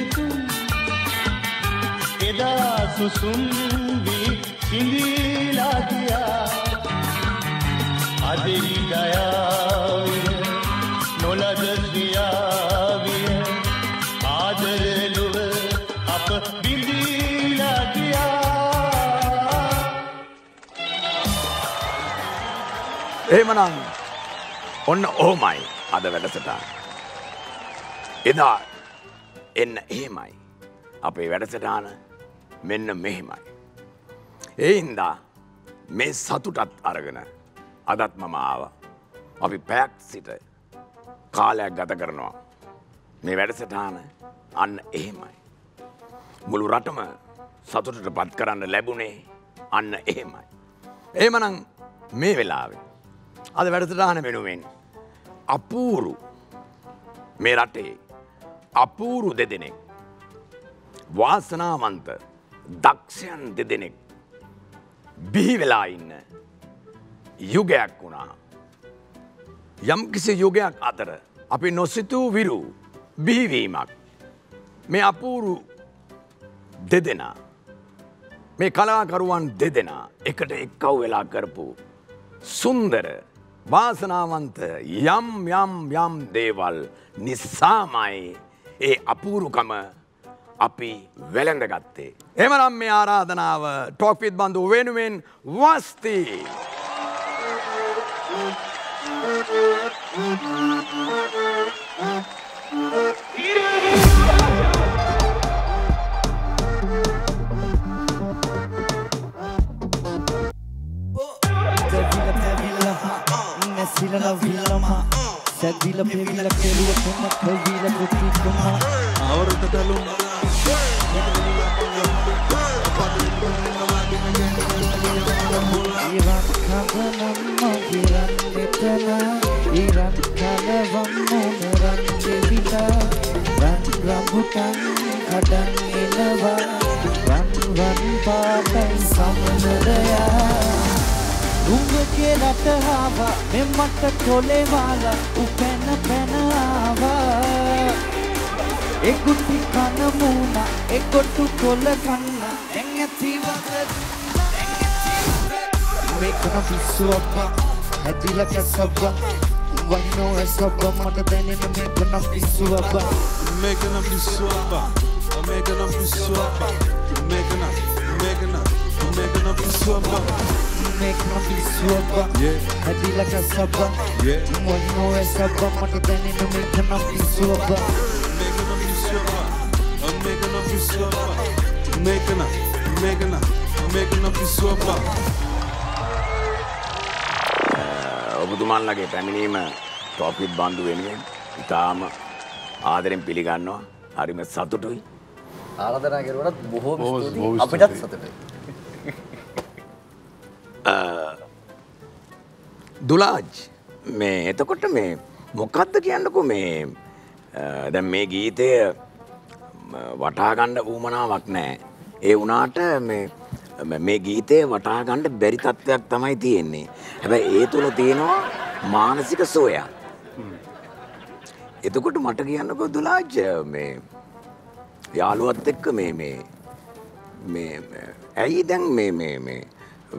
සිතුම් එදා සුසුම් වී සිඳීලා ගියා. අදෙහි දයාවිය නොලද ක්‍රියාවිය ආදරලුව අප බිඳීලා ගියා. එහෙමනම් ඔන්න ඕමයි අද වැඩසටා. එදා එන්න එහෙමයි. අපේ වැඩසටාන මෙන්න මෙහෙමයි. ඒ හින්දා මේ සතුටත් අරගෙන අදත් මම ආව. අපි පැයක් සිට කාලයක් ගත කරනවා. මේ වැඩසටාන අන්න එහෙමයි. මුළු රටම සතුටට පත් කරන්න ලැබුණේ අන්න එහෙමයි. ඒමනං මේ වෙලාවේ. අද වැඩසටාන වෙනුවෙන්. අපූරු මේ රටේ අපූරු දෙදෙනෙක්. වාසනාවන්ත දක්ෂයන් දෙදෙනෙක් බිහි වෙලා ඉන්න යුගයක් වුණා. යම් කිසි යුගයක් අතර අපි නොසිතූ විරු බිහිවීමක්. මේ අපූරු දෙදෙනා මේ කලාකරුවන් දෙදෙනා එකට එක්කව් වෙලා කරපු සුන්දර වාසනාවන්ත යම් යම් යම් දේවල් නිසාමයි ඒ අපූරුකම අපි වැළඳ ගත්තේ. එමනම් මේ ආරාධනාව ටෝක්විත් බන්ධු වෙනුවෙන් වස්තිී. Devila, devila, Nesila, vilama Sevila, pevila, pelua, tuma, kavila, puti, tuma අවුරුදු දළුම් ඉරන් කඳනම්ම ඉරන් මෙතන ඉරන් කලවම් මොනරන් දෙවිලා රන් රඹුටන් කඩන් එනවා රන් රන් පාටයි සමනරයා උඹගේ රටහාවා මෙමට කොලෙවාලා උපැන පැනආවා එකුටි කන මූුණ එකොට්ටු කොල්ල කන්න ඇඟතිවද මේකන පිස්සුවප්පා හැදිල කැසබ්බ වන්නෝ ඇසබ්බ මට දැනෙන මේකන පිස්සුවප්පා මේකනම් පිස්සුවප්පා මේකනම් පිස්සුවප්පා මේකන මේකන මේකනම් පිස්සුවප්පා මේකන පිස්සුවප්පා Yeah. හැදිල කැසබ්බ Yeah. වන්නෝ ඇසබ්බ මට දැනෙන මේකන පිස්සුවප්පා මේකනම් පිස්සුවප්පා මේකනම් පිස්සුවප්පා මේකන මේකන මේකනම් පිස්සුවප්පා ඔබතුමන්ලගේ පැමිණීම ටොපිත් බන්ධු වෙනුවෙන් ඉතාම ආදරෙන් පිළිගන්නවා. හරිම සතුටුයි. ආරාධනා කරුවටත් බොහෝ අපිටත්. සතුටයි. දුලාජ්. මේ එතකොට මේ මොකක්ද කියන්නකු මේ අ, දැන් මේ ගීතය ම, වටාගණ්ඩ ඌමනාවක් නෑ. ඒ වනාට මේ ම- මේ ගීතය වටාගණ්ඩ බැරි තත්ත්වයක් තමයි තියෙන්නේ. හැබැයි ඒ තුළ තියෙනවා මානසික සෝයක් එතකොට මට කියන්නකො දුලාජ්‍ය මේ යාළුවත් එක්ක මේ මේ මේ මේ- ඇයි දැන් මේ මේ මේ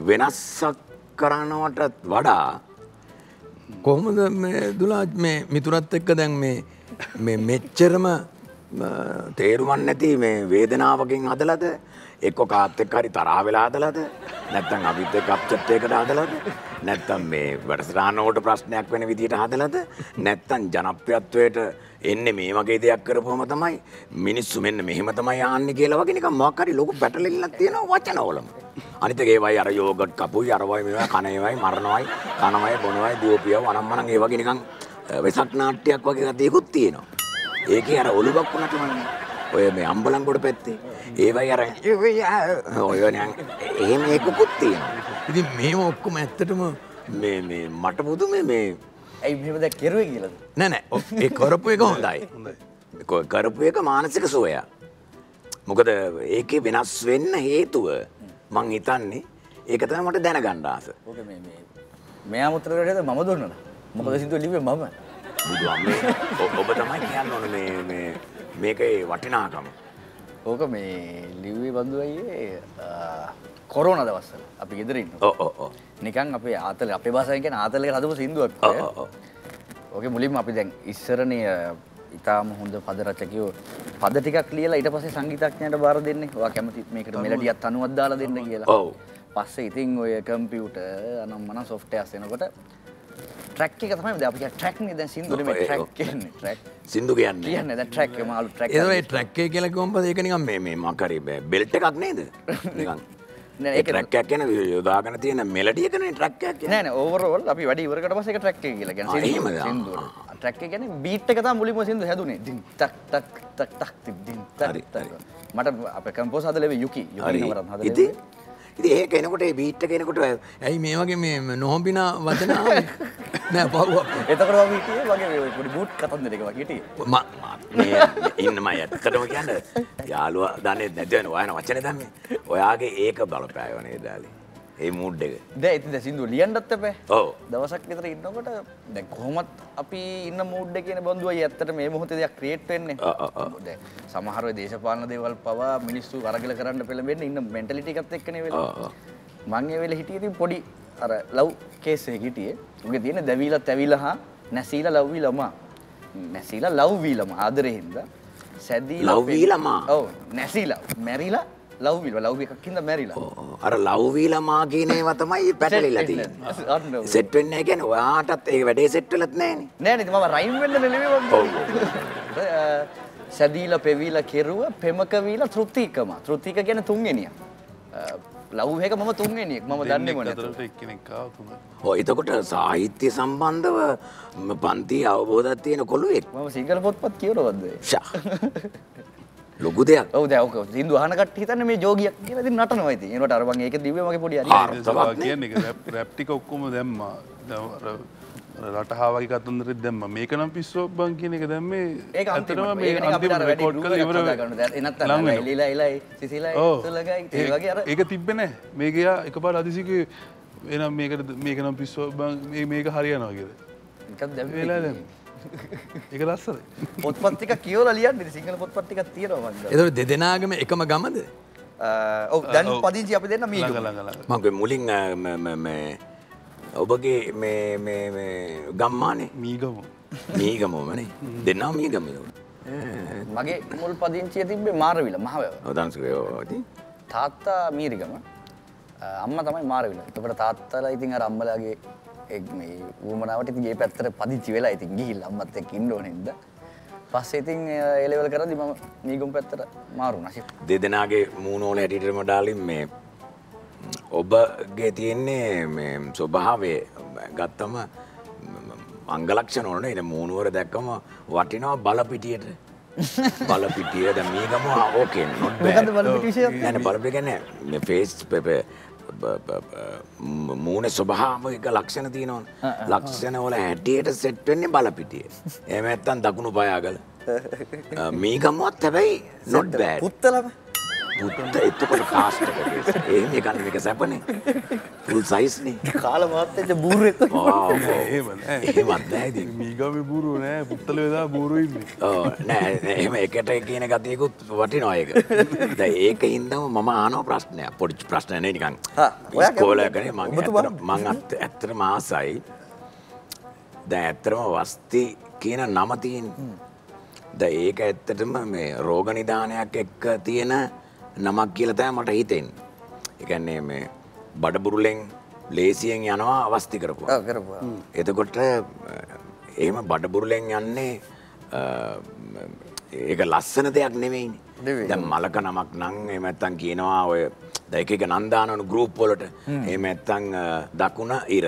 වෙනස්සක් කරනවට වඩා කොහොමද මේ දුලාජ් මේ මිතුරත් එක්ක දැන් මේ මේ මෙච්චරම අ, තේරුමන් නැති මේ වේදනාවකින් හදලද? එක්ක කාත් එක්ක හරි තරහ වෙලා හදලද? නැත්තම් අපිත් එක්ක අප්සෙට් එකකට හදලාද? නැත්තම් මේ වැඩසටහනකට ප්‍රශ්නයක් වෙන විදිහට හදලාද? නැත්තම් ජනප්‍රියත්වයට එන්නේ මේ වගේ දෙයක් කරපුවම තමයි මිනිස්සු මෙන්න මෙහෙම තමයි ආන්නේ කියලා වගේ නිකන් මොකක් හරි ලොකු පැටලෙල්ලක් තියෙනවා වචනවලම. අනිත් එක ඒවයි අර යෝගට් කපුයි අරවයි මේවා කන ඒවයි මරණවයි කනවයි බොනවයි දුවපියව අනම්මනම් ඒ වගේ නිකන් අ, වෙසක් නාට්‍යයක් වගේ ගතියකුත් තියෙනවා. ඒකේ අර ඔලුබක් වුණාට ඔය මේ අම්බලන්ගොඩ පැත්තේ. ඒවයි අර ඔය නිකන් එහෙම එකකුත් තියෙනවා. ඉතින් මේව ඔක්කොම ඇත්තටම මේ මේ මට පුදුමේ මේ ඇයි මෙහෙම දැන් කෙරුවේ කියලාද? නෑ නෑ. ඒ කරපු එක හොඳයි. කො- කරපු එක මානසික සුවය මොකද ඒකේ වෙනස් වෙන්න හේතුව මං හිතන්නේ ඒක තමයි මට දැනගන්න ආස. ඕක මේ මේ මෙයා මුත්‍ර කරේද මම දුන්නා. මොකද සින්දුව ලිව්වේ මම. බුදු අම්මේ ඔබ තමයි කියන්න ඕන මේ මේ මේකේ වටිනාකම ඕක මේ ලිව්වේ බඳු අයියේ කොරෝන දවස්වල අපි ගෙදර ඉන්න. ඔව් ඔව් ඔව් නිකන් අපේ ආතල අපේ භාෂාවෙන් කියන ආතලයක හදපු සින්දුවක්. ඔව් ඔව් ඔව් ඕකේ මුලින්ම අපි දැන් ඉස්සරනේ ඉතාම හොඳ පද රචකයෝ පද ටිකක් ලියලා ඊට පස්සේ සංගීතඥයට බාර දෙන්නේ. ඔයා කැමති මේකට මෙලඩියක් තනුවක් දාලා දෙන්න කියලා. ඔව්. පස්සේ ඉතින් ඔය කම්පියුටර් අනම්මන සොෆ්ට්වෙයාර්ස් එනකොට ට්‍රැක් එක තමයි දැන් අපි කියන ට්‍රැක් නේ. දැන් සින්දුවේ මේ ට්‍රැක්. කියන්නේ ට්‍රැක් සින්දු කියන්නේ. කියන්නේ දැන් ට්‍රැක් එක මාළු ට්‍රැක් ඒ ට්‍රැක්කේ කියලා කිව්වම ඒක නිකන් මේ මේ මකරි බෙල්ට් එකක් නේද? නිකන්. ඒක- ට්‍රැක් එකක් කියන යොදාගෙන තියෙන ට්‍රැක් එකක් කියන්නේ. නෑ ඕවරෝල් අපි වැඩි ඉවරකට පස්සේ ඒක ට්‍රැක් එක කියලා ට්‍රැක් එක කියන්නේ බීට් එක තමයි මුලින්ම සින්දුව හැදුනේ. ටික් ඩින් හරි, ටක් හරි. ටක්. මට අපේ කම්පෝස් හදලා ලැබෙ යුකි යුකි එනකොට ඒ බීට් එක එනකොට ඇයි මේ වගේ මේ නොහොඹින වචන? නෑ පව් එතකොට වගේ බූට් කතන්දර එක වගේ හිටියේ ම මේ ඉන්නම ඇත්තටම කියන්න යාළුවා දන්නේ නැති වෙන ඔයන වචනේ දැම්මේ. ඔයාගේ ඒක බලපෑව නේද දාලේ ඒ මූඩ් එක. දැන් ඉතින් දැන් සින්දුව ලියන්නත් එපා. ඔව්. දවසක් විතර ඉන්නකොට දැන් කොහොමත් අපි ඉන්න මූඩ් එකේ කියන බඳුවයි ඇත්තට මේ මොහොතේ දෙයක් ක්‍රියේට් වෙන්නේ. සමහර වෙයි දේශපාලන දේවල් පවා මිනිස්සු අරගල කරන්න පෙළඹෙන්නේ ඉන්න මෙන්ටැලිටි එකත් එක්කනේ වෙලා ඔව්, ඔව්. මං ඒ වෙලේ හිටියේ ඉතින් පොඩි අර ලව් කේස් හිටියේ. උගේ තියෙන දැවිලා තැවිලා හා නැසීලා ලව් වීලම නැසීලා ලව් වීලම ආදරේ හින්දා. සැදීලා ලව් වීලමා? ඔව් නැසීලා. මැරිලා ලව් වීල ලව් එකක් හින්දා මැරිලා. අර ලව්වීලා මා කියන ඒවා තමයි පැටලිලා තියෙන්නේ. සෙට් වෙන්නේ නැහැ. කියන්නේ ඔයාටත් ඒ වැඩේ සෙට් වෙලත් නැහනේ නෑ. නේද? මම රයිම් වෙන්න නෙමෙයි මම. සැදීලා පෙවීලා කෙරුව පෙමක වීලා තෘතිකම. තෘතික කියන්නේ තුන්වෙනිය. ලව් එක මම තුන්වෙනියෙක්. මම දන්නේ මොන අතරට එක්කෙනෙක් ආව තුන. ඔය එතකොට සාහිත්‍ය සම්බන්ධව පන්ති අවබෝධයක් තියෙන කොළුවෙක්. මම සිංහල පොත්පත් කියවනවද ෂා. ලොකු දෙයක්. ඔව් දැන් ඔක සින්දු අහන කට්ටිය හිතන්නේ මේ ජෝගියක් කියලා ඉතින් නටනවා ඉතින්. ඒකට අර මං ඒක දිව්වේ මගේ පොඩි හරි අර්ථවත් නේ. කියන්නේ රැප්ටික ඔක්කොම දැම්මා. දැන් අර- අර රටහාවගේ කතන්දරෙත් දැම්ම. මේක නම් පිස්සුවක් බං කියන එක දැම්මේ ඒක ඒක නිකන් අපිට අර වැඩි රෙකෝඩ් කරලා ඉවර වෙනවා. එලිලා එලයි සිසිලයි ඔව්. තුලගයි ඒ වගේ අර ඒක තිබ්බේ නැහැ මේක යා එකපාර අදිසිකේ එනම් මේකට මේක නම් පිස්සුවක් බං මේ- මේක හරියනවා කියලා. නිකන් දැන් වෙලා දැන් ඒක ලස්සනයි. පොත්පත් ටික කියවලා ලියන්න ඉතින් සිංහල පොත්පත් ටිකක් තියෙනවා මං. එතකොට දෙදෙනාගම එකම ගමද? අ, ඔව් දැන්. පදිංචි අපි දෙන්න ළඟ මගේ මුලින් ම- ම- මේ ඔබගේ මේ මේ මේ ගම්මානේ? මීගම. මීගමෝමනේ. දෙන්නා මීගමයෝ මගේ මුල් පදිංචිය තිබ්බේ මාරවිල මහවැව. ඔදන්සකයෝති තාත්තා මීරිගම. අම්මා තමයි මාරවිල. එතකොට තාත්තලා ඉතින් අර අම්මලාගේ එක් මේ ඌමනාවට ඉතින් ඒ පැත්තට පදිංචි වෙලා ඉතින් ගිහිල්ලා අම්මත් එක්ක ඉන්න ඕනේ හින්දා. පස්සේ ඉතින් ඒ ලෙවල් කරද්දි මම මීගම පැත්තට මාරුණා. ෂිප්. දෙදෙනගේ මූනෝල හැටිටම ඩාලින් මේ ඔබගේ තියෙන්නේ මේ ස්වභාවේ ගත්තම අංගලක්ෂණ ඕන එන මූුණුවර දැක්කම වටිනවා බලපිටියට බලපිටිය ද මීගම ඕකෙන් මොකද්ද බලපිටි විෂය? නැන බලපි ගැන ෆේස් පෙප මූුණ ස්වභාවක ලක්ෂණ තියනවන. ලක්ෂණ වල හැටියට සෙට්වෙන්නේ බලපිටිය. එම ඇත්තන් දකුණු පයාගල මීගමුවත් හැබැයි නොඩ් බෑ පුත්තලම පුත්ත එත්තකොට කාස්ටක ඒ එකන්න එක සැපනේ. පුල් සයිස්නේ කාල මහත්තයට බූරුවෙක් එහෙම නෑ. එහෙමත් නෑදී මීගම බූරුව නෑ. පුත්තල වෙලා බූරුවඉන්න නෑ එහෙම එකට කියන ගතයකුත් වටිනවා ඒක. ද ඒක හින්දම මම ආනෝ ප්‍රශ්නයක්. පොඩි ප්‍රශ්නය නිකං හා, ඔයා ස්කෝල කැමතිද? කනේ මං ඔබතුමා? ඇත්තට- මං අත් ඇත්තර මාසයි ද ඇත්තරම වස්ති කියන නමතින් ද ඒක ඇත්තටම මේ රෝග නිධානයක් එක්ක තියෙන නමක් කියලතෑ මට හිතෙන් එකන්නේ මේ බඩබුරුලෙන් ලේසියෙන් යනවා අවස්ති කරපු. ඔව් කරපුවා. එතකොට එහෙම බඩබුරුලෙන් යන්නේ ඒක ලස්සන දෙයක් නෙවෙයිනි. නෙවෙයි. දැන් මලක නමක් නම් එහෙම නැත්තම් කියනවා ඔය දැන් එක වලට. එහෙම නැත්තම් අ, දකුණ ඉර.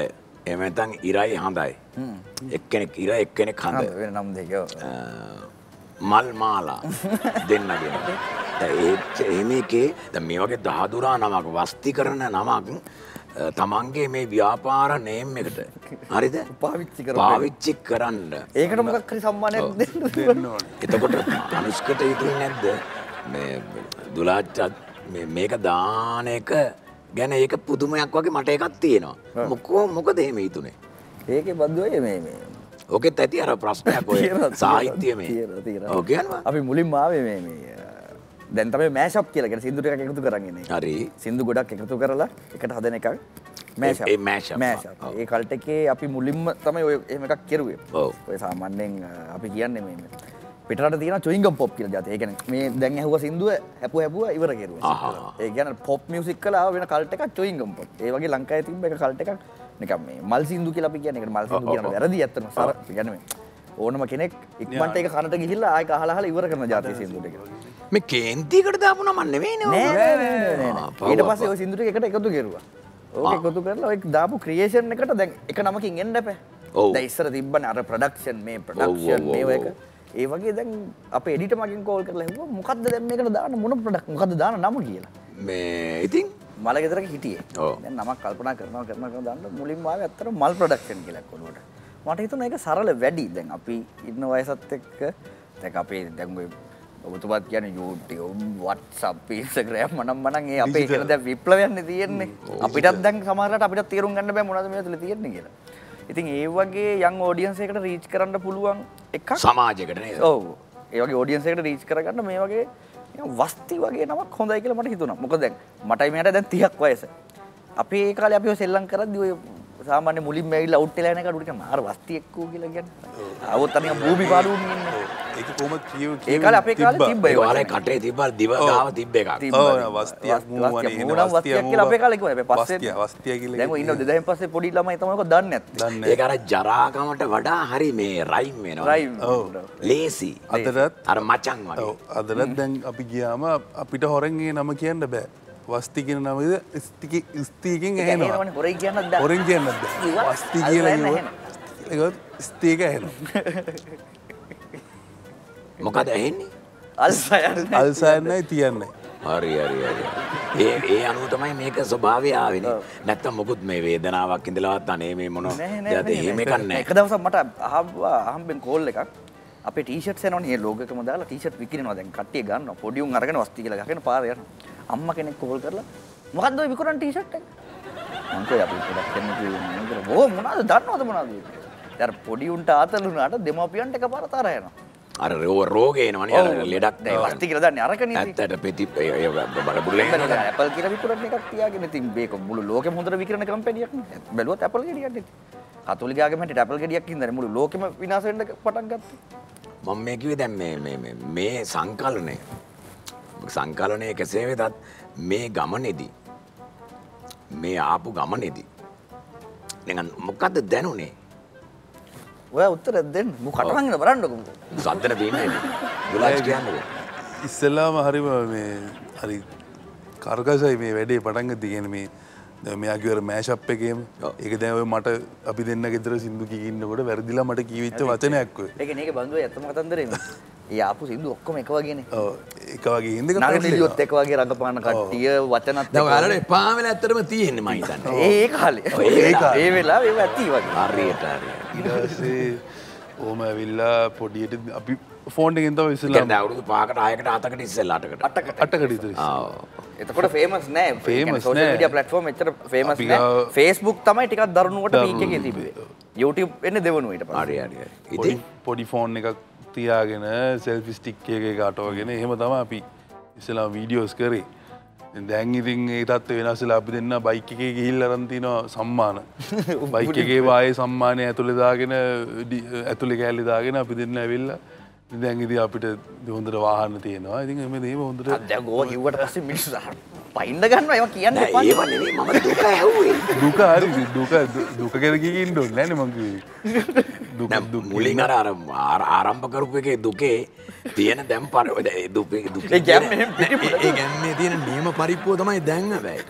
එහෙම නැත්තම් ඉරයි හඳයි. එක්කෙනෙක් ඉර එක්කෙනෙක් හඳ. හඳ වෙන නම් දෙක. මල් මාලා දෙන්නගෙන. ඒත් එහෙම එකේ මේ වගේ දහදුරා නමක් වස්ති කරන නමක් තමන්ගේ මේ ව්‍යාපාර නේම් එකට හරිද පාවිච්චි. පාවිච්චි කරන්න ඒකට මොකක් හරි සම්මානයක් දෙන්න. එතකොට අනුස්කට හිතුවේ නැද්ද මේ දුලාච්චත් මේ- මේක දාන එක ගැන ඒක පුදුමයක් වගේ මට එකක් තියෙනවා මොකෝ මොකද එහෙම හිතුනේ ඒකේ බද්දුවයි මේ මේ. ඕකෙත් ඇති අර ප්‍රශ්නයක් ඔය තියෙනවා, සාහිත්‍යය මේ තියෙනවා, තියෙනවා. ඔව් කියනවා. අපි මුලින්ම ආවේ මේ මේ අ, දැන් තමයි මෑෂප් කියලා කියන සින්දු ටිකක් එකතු කරන් ඉන්නේ. හරි. සින්දු ගොඩක් එකතු කරලා එකට හදන එකක්. ඒ කල්ට් එකේ අපි මුලින්ම තමයි ඔය එහෙම එකක් කෙරුවේ. ඔය සාමාන්‍යයෙන් අ, අපි කියන්නේ මේ පිට තින චුයිගම් පොප් කියල ජත ඒකන මේ දැන් හුව සිින්දුව හැපු හැපුව ඉවර කෙරු ඒ ගැන පොප් මියසික් කලා වෙන කල්ටක් චොයිගම් පොප් ඒගේ ලංකායි තිබ එක කල්ට එකක්. නික මේ මල් සිින්දු කියලා කියන එකට මල් සිදු කියන වැරදි ඇත්තන සර ගැනීම ඕනම කෙනෙක් ඉක්මට එක කනට ගිහිල්ලා ආය කහලාහල ඉවර කරන ජාති සිින්දුට මේ කේන්තිකට දාපුන මන්නවේ ඊට පස සිින්දුට එකට එකතු කෙරවා. ඕක එකතු කරලා එක් දාපු ක්‍රියේෂන් එකට දැන් එක නමකින් එන්නපෑ ඔ ඉස්සර තිබන අර ප්‍රඩක්ෂන් මේ ප්‍රඩක්ෂන් මේ එක ඒ වගේ දැන් අපේ එඩිටර් මගෙන් කෝල් කරලා මොකද්ද දැන් මේකට දාන්න මොන ප්‍රොඩක්ට් මොකද්ද දාන්න නම කියලා. මේ ඉතින් මල ගෙදරක හිටියේ. දැන් නමක් කල්පනා කරනවා කරනවා දාන්න මුලින්ම ආවේ ඇත්තට මල් ප්‍රොඩක්ෂන් කියලා කොළුවට. මට හිතුණා ඒක සරල වැඩි. දැන් අපි ඉන්න වයසත් එක්ක දැන් අපේ දැන් ඔබතුමාත් කියන්නේ YouTube, WhatsApp, Instagram මනම් මනම් ඒ අපේ කියන දැන් විප්ලවයන්නේ තියෙන්නේ. අපිටත් දැන් සමහරකට අපිට තේරුම් ගන්න බෑ මොනවද මේ ඇතුලේ තියෙන්නේ කියලා. ඉතින් ඒ වගේ යම් ඔඩියන්ස් එකකට රීච් කරන්න පුළුවන් එකක් සමාජයකට නේද ඔව් ඒ වගේ ඔඩියන්ස් එකට රීච් කරගන්න මේ වගේ වස්ති වගේ නමක් හොඳයි කියලා මට හිතුණා. මොකද දැන් මටයි මෙයාට දැන් 30ක් වයස. අපි ඒ කාලේ අපි කරද්දි ඔය සාමාන්‍ය මුලින්ම ඇවිල්ලා අවුට් වෙලා යන එකට උඩ මාර වස්ති එක්කෝ කියලා කියන්නේ. આવොත් අනික භූමි පාඩුවුන් ඉන්නේ. ඒක කොහොමද කියව ඒ කාලේ අපේ කාලේ තිබ්බ ඒ ඒවාලේ වචන. කටේ තිබ්බ දිව ගාව තිබ්බ එකක්. ඔව්. වස්තියක් වස්- මූවනේ, වස්තියක් වස්තිය වස්තියක් කියලා අපේ කාලේ කිව්වා. හැබැයි පස්සේ වස්තිය, වස්තිය කියලා දැන් ඔය ඉන්න කිව්වේ. 2000 පස්සේ පොඩි ළමයි තමයි ඔක දන්නේ නැත්තේ. ඒක අර ජරාකමට වඩා හරි මේ රයිම් වෙනවා රයිම්. ඔව්. ලේසි අදටත් අර මචං වගේ ඔව්, අදටත් දැන් අපි ගියාම අපිට හොරෙන් ඒ නම කියන්න බෑ වස්ති කියන නමද ස්තික ස්තීකින් ඇහෙනවා හොරෙන් කියන්නත් බෑ. හොරෙන් බෑ වස්ති කියලා. කිව්වොත් ස්තීක ඇහෙනවා මොකද ඇහෙන්නේ අල්සයන් අල්සයන්නයි තියන්නයි හරි හරි හරි ඒ ඒ අනුව තමයි මේක ස්වභාවය ආවෙනේ නැත්තම් මොකුත් මේ වේදනාවක් ඉඳලාවත් අනේ මේ මොන දෙයක්ද එහෙම එකක් නෑ එක දවසක් මට අහවා අහම්බෙන් කෝල් එකක් අපේ ටීෂර්ට්ස් එනවනේ මේ ලෝගෝ එකම දාලා ටීෂර්ට් විකිනවා දැන් කට්ටිය ගන්නවා පොඩි උන් අරගෙන වස්ති කියලා ගහගෙන පාරේ යනවා අම්මා කෙනෙක් කෝල් කරලා මොකද්ද ඔය විකුණන ටීෂර්ට් එක මං කිව්වා අපි පොඩක් කරන්න කිව්වා මං කිව්වා ඕ මොනවද දන්නවද මොනවද දැන් පොඩි උන්ට ආතල් වුණාට දෙමාපියන්ට එකපාර තරහ යනවා අර රෝ රෝගේ එනවනේ අර ලෙඩක් වස්ති කියලා දන්නේ අරකනේ. ඇත්තට පෙති දැන් ඇපල් කියලා විකුණන එකක් තියාගෙන ඉතින් මේක මුළු ලෝකෙම හොඳට විකිරණ කම්පැනියක් නේ. බැලුවත් ඇපල් ගෙඩියක් නේ. කතෝලික ආගම හැටියට ඇපල් ගෙඩියක් ඉඳන් මුළු ලෝකෙම විනාශ වෙන්න පටන් ගත්තා. මම මේ කිව්වේ දැන් මේ මේ මේ මේ සංකලනය සංකලනය කෙසේ වෙතත් මේ ගමනේදී මේ ආපු ගමනේදී නිකන් මොකද්ද දැනුනේ ඔයා උත්තර දෙන්න. මු කටහංගන බලන්නකො. සද්දන දීන්නේ දුලාජ් කියන්නේ ඉස්සෙල්ලාම හරිම මේ හරි කර්කසයි මේ වැඩේ පටන්ග තිගෙන මේ දැන් මෙයා කිව්ව අර මෑෂප් එකේම. ඒක දැන් ඔය මට අපි දෙන්න ගෙදර සින්දු කිකින්නකොට වැරදිලා මට කීවිච්ච වචනයක් ඔය. ඒක බඳුව ඇත්තම කතන්දරේ. ඒ ආපු සින්දු ඔක්කොම එක වගේනේ. ඔව් එක වගේ නගනිලියොත් එක වගේ රඟපාන කට්ටිය වචනත්. එපා වෙලා ඇත්තටම තියෙන්නේ මම හිතන්නේ ඒ කාලේ. ඒ කාලේ. ඒ ඇති වගේ. හරියට හරියට ඊට පස්සේ ඕම ඇවිල්ලා පොඩියට අපි ෆෝන් එකෙන් තමයි කියන්නේ ඉස්සෙල්ලා අවුරුදු 5කට 6කට 7කට ඉස්සෙල්ලා 8කට අටකට. අටකට එතකොට ෆේමස් නෑ නෑ. මීඩියා ප්ලැට්ෆෝම් එච්චර ෆේමස් Facebook තමයි ටිකක් දරුණුවට දරුණු පීක් එකේ තිබ්බේ YouTube එන්නේ දෙවනුව ඊට පස්සේ හරි හරි හරි පොඩි ඉතින් පොඩි ෆෝන් එකක් තියාගෙන සෙල්ෆි ස්ටික් එක අටවගෙන එහෙම තම අපි ඉස්සලා වීඩියෝස් කරේ. දැන් ඉතින් ඒ තත්ව වෙනස්සලා අපි දෙන්න බයික් එකේ ගිහිල් අරන්තිනවා සම්මාන. බයික් එකේ වායේ සම්මානය ඇතුළෙ දාගෙන ඇතුළි කෑල්ලි දාගෙන අපි දෙන්න ඇවිල්ල දැන් ඉදි අපිට හොඳට වාහන්න තියෙනවා. ඉතින් එම දේම හොඳට ගෝ කිව්වට පස්සේ මිනිස්සු අහනවා. පයින්ඩ ගන්න ඒවා කියන්න මම දුක ඇහුවේ. දුක හරි දුක දුක කෙරකින් ඩොල් නැන මගේ දුක මුලින් අර අර ආර- ආරම්භ කරපු එකේ දුකේ තියෙන දැන් පර ඒ දුකේ දුකේ ඒ ගැම්ම තියෙන-. ඒ නියම පරිප්පුව තමයි දැන් හැබැයි.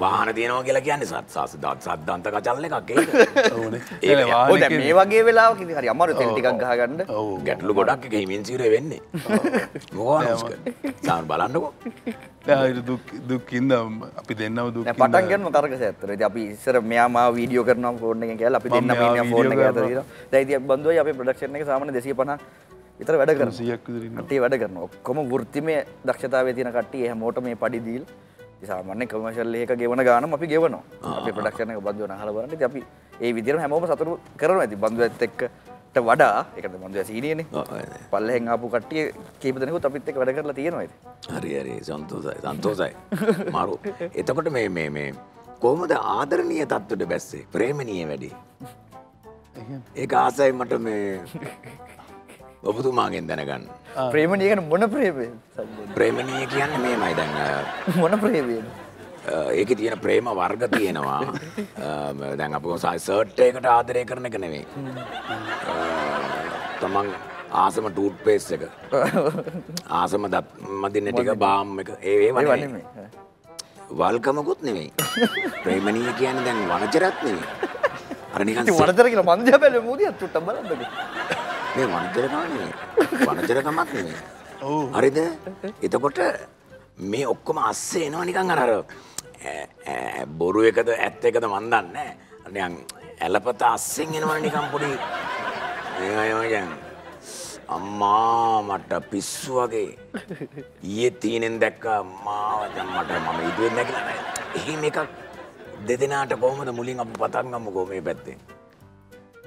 වාහන තියෙනවා කියලා කියන්නේ සත් සස් දත් සද්දන්ත කචල් එකක් ඒක. ඕනේ. ඒක ඒක ඔය දැන් මේ වගේ වෙලාවක ඉතින් හරි අමාරු තෙල් ටිකක් ගහගන්න. ගැටලු ගොඩක් එක හිමින් සීරේ වෙන්නේ. සාන් බලන්නකෝ. දුක් දුක්කින්ද අපි දෙන්නව දුක් නෑ පටන් ගන්න තරකස ඇත්තට. ඉතින් අපි ඉස්සර මෙයා මාව වීඩියෝ කරනවා ෆෝන් එකෙන් කියලා. අපි මම දෙන්නම මෙයාව ඉන්නවා ෆෝන් එක වීඩියෝ අතර කරනවා. දිනවා. දැන් ඉතින් බන්දුවයි අපේ ප්‍රොඩක්ෂන් එක සාමාන්‍ය 250 විතර වැඩ කරනවා. සියක් විතරින්න කට්ටිය වැඩ කරනවා. ඔක්කොම වෘත්තිමය දක්ෂතාවය තියෙන කට්ටිය හැමෝටම මේ පඩි දීලා ඉතින් සාමාන්‍ය කමර්ෂල් එක ගෙවන ගානම අපි ගෙවනවා. අපේ එක අහලා බලන්න. ඉතින් අපි ඒ විදිහටම හැමෝම සතුටු කරනවා. ඉතින් බන්දුවත් එක්කට වඩා ඒකට බන්දුව සීනියනේ. පල්ලෙහෙන් ආපු කට්ටිය කීප දෙනෙකුත් අපිත් එක්ක වැඩ කරලා තියෙනවා ඉතින්. හරි හරි සන්තෝසයි සන්තෝසයි මරු එතකොට මේ මේ මේ කොහොමද ආදරණීය තත්ත්වයට බැස්සේ ප්‍රේමණීය වැඩි ඒක ආසයි මට මේ ඔබතුමාගෙන් දැනගන්න. ප්‍රේමණිය ගැන මොන ප්‍රේමය? ප්‍රේමණීය කියන්නේ මේමයි දැන් අ, මොන ප්‍රේමයද? ඒක තියෙන ප්‍රේම වර්ග තියෙනවා. දැන් අප සර්ට් එකට ආදරය කරන එක නෙවෙයි අ, තමන් ආසම ටූට් පේස් එක. ආසම දත් මදින්න ටික බාම් එක. ඒ වනේ. වල්කමකුත් නෙවෙයි ප්‍රේමණීය කියන්නේ දැන් වනචරත් නෙවෙයි අර නිකන් ඉතින් වරදර කියලා මං දිහා බැලුවේ මූදියක් චුට්ටක් බලන්නකෝ. මේ වනචරකම නෙවෙයි වනචරකමක් නෙවෙයි ඔව්. හරිද? එතකොට මේ ඔක්කොම අස්සේ එනවා නිකන් අර බොරු එකද ඇත්ත එකද මන් දන්නේ නැහැ. ඇලපත අස්සෙන් එනවා නිකන් පොඩි. ඒයන් අම්මා මට පිස්සු වගේ. ඊයේ තීනෙන් දැක්ක අම්මා දැන් මට මම ඉදුවෙන් නැගිලා නැහැ. එහෙම එකක් දෙදෙනාට කොහොමද මුලින් අපි පටන් ගමුකෝ මේ පැත්තේ.